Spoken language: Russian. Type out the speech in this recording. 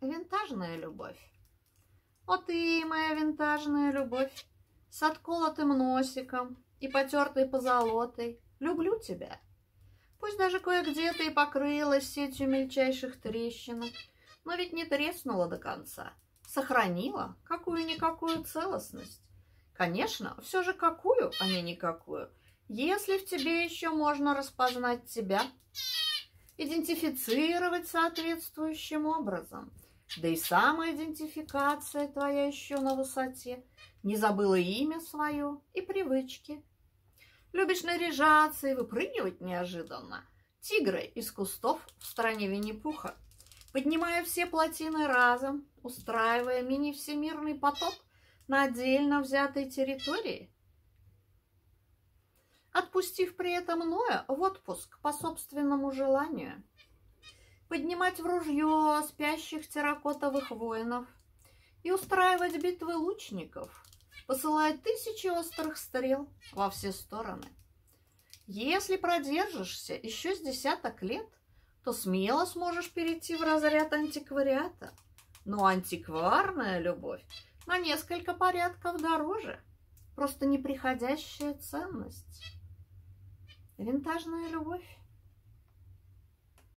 винтажная любовь. О ты, моя винтажная любовь, с отколотым носиком и потертой позолотой, люблю тебя. Пусть даже кое-где ты и покрылась сетью мельчайших трещинок, но ведь не треснула до конца, сохранила какую-никакую целостность. Конечно, все же какую, а не никакую, если в тебе еще можно распознать тебя, идентифицировать соответствующим образом. Да и самоидентификация твоя еще на высоте. Не забыла имя свое и привычки. Любишь наряжаться и выпрыгивать неожиданно. Тигры из кустов в стране Винни-Пуха. Поднимая все плотины разом, устраивая мини-всемирный потоп на отдельно взятой территории. Отпустив при этом Ноя в отпуск по собственному желанию. Поднимать в ружье спящих терракотовых воинов и устраивать битвы лучников, посылая тысячи острых стрел во все стороны. Если продержишься еще с десяток лет, то смело сможешь перейти в разряд антиквариата. Но антикварная любовь на несколько порядков дороже. Просто неприходящая ценность. Винтажная любовь.